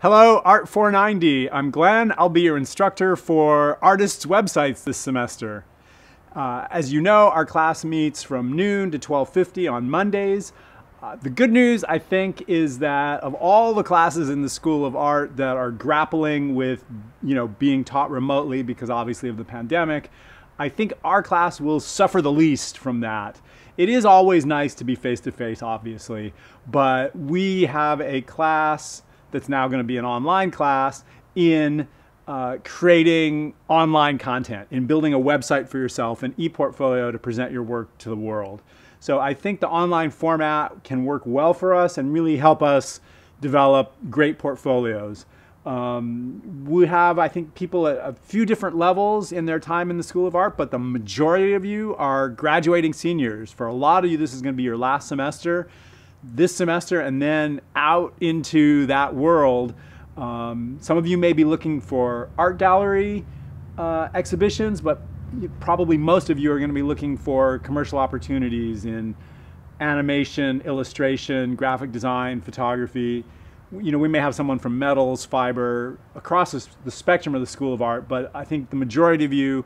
Hello, Art 490. I'm Glenn. I'll be your instructor for artists' websites this semester. Uh, as you know, our class meets from noon to 12.50 on Mondays. Uh, the good news, I think, is that of all the classes in the School of Art that are grappling with, you know, being taught remotely because obviously of the pandemic, I think our class will suffer the least from that. It is always nice to be face to face, obviously, but we have a class that's now going to be an online class in uh, creating online content, in building a website for yourself, an e-portfolio to present your work to the world. So I think the online format can work well for us and really help us develop great portfolios. Um, we have, I think, people at a few different levels in their time in the School of Art, but the majority of you are graduating seniors. For a lot of you, this is going to be your last semester this semester and then out into that world. Um, some of you may be looking for art gallery uh, exhibitions, but probably most of you are going to be looking for commercial opportunities in animation, illustration, graphic design, photography. You know, we may have someone from metals, fiber, across the spectrum of the School of Art, but I think the majority of you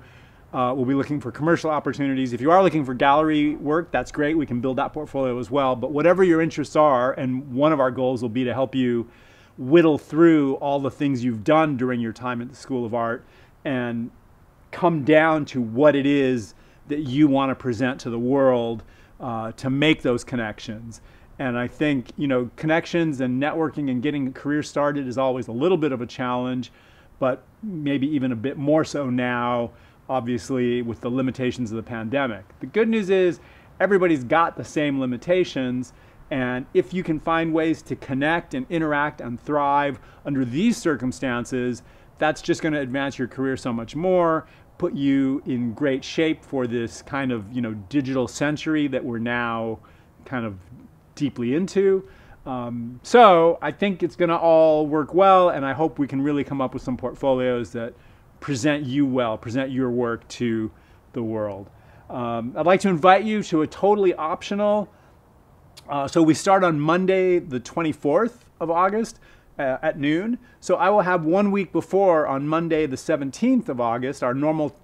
uh, we'll be looking for commercial opportunities. If you are looking for gallery work, that's great. We can build that portfolio as well. But whatever your interests are, and one of our goals will be to help you whittle through all the things you've done during your time at the School of Art and come down to what it is that you want to present to the world uh, to make those connections. And I think, you know, connections and networking and getting a career started is always a little bit of a challenge, but maybe even a bit more so now obviously with the limitations of the pandemic. The good news is everybody's got the same limitations and if you can find ways to connect and interact and thrive under these circumstances, that's just going to advance your career so much more, put you in great shape for this kind of, you know, digital century that we're now kind of deeply into. Um, so I think it's going to all work well, and I hope we can really come up with some portfolios that present you well, present your work to the world. Um, I'd like to invite you to a totally optional. Uh, so we start on Monday, the 24th of August uh, at noon. So I will have one week before on Monday, the 17th of August, our normal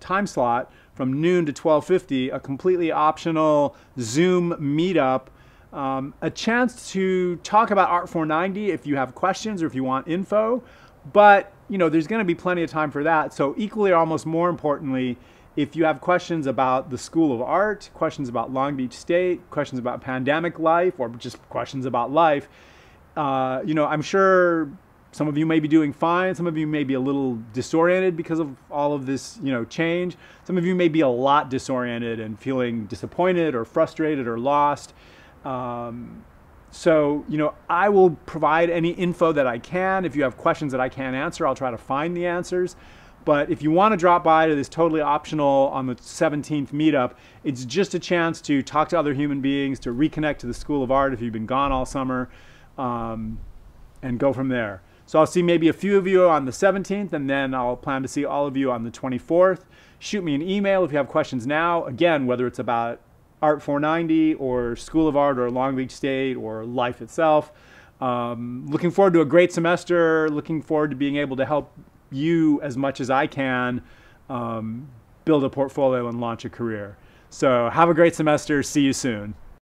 time slot from noon to 12:50, a completely optional Zoom meetup. Um, a chance to talk about Art 490 if you have questions or if you want info. But you know, there's going to be plenty of time for that. So equally or almost more importantly, if you have questions about the School of Art, questions about Long Beach State, questions about pandemic life, or just questions about life, uh, you know, I'm sure some of you may be doing fine. Some of you may be a little disoriented because of all of this, you know, change. Some of you may be a lot disoriented and feeling disappointed or frustrated or lost. Um, so, you know, I will provide any info that I can. If you have questions that I can't answer, I'll try to find the answers. But if you want to drop by to this totally optional on the 17th meetup, it's just a chance to talk to other human beings, to reconnect to the School of Art if you've been gone all summer, um, and go from there. So I'll see maybe a few of you on the 17th, and then I'll plan to see all of you on the 24th. Shoot me an email if you have questions now. Again, whether it's about Art 490 or School of Art or Long Beach State or life itself. Um, looking forward to a great semester. Looking forward to being able to help you as much as I can um, build a portfolio and launch a career. So have a great semester. See you soon.